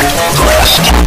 Blast.